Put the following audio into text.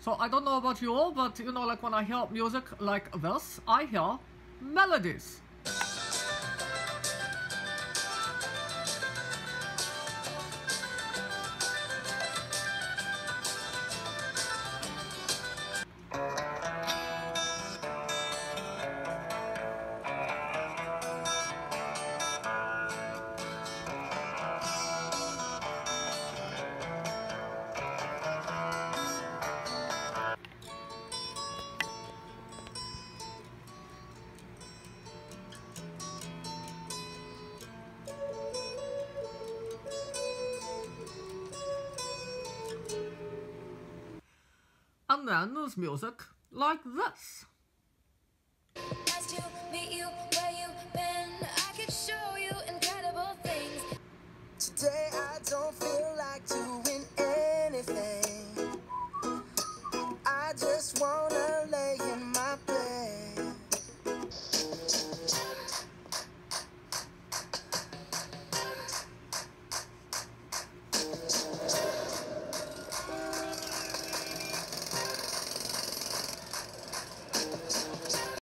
So I don't know about you all, but you know, like when I hear music like this, I hear melodies. And then there's music like this. Nice to meet you where you been. I could show you incredible things. Today I don't feel like doing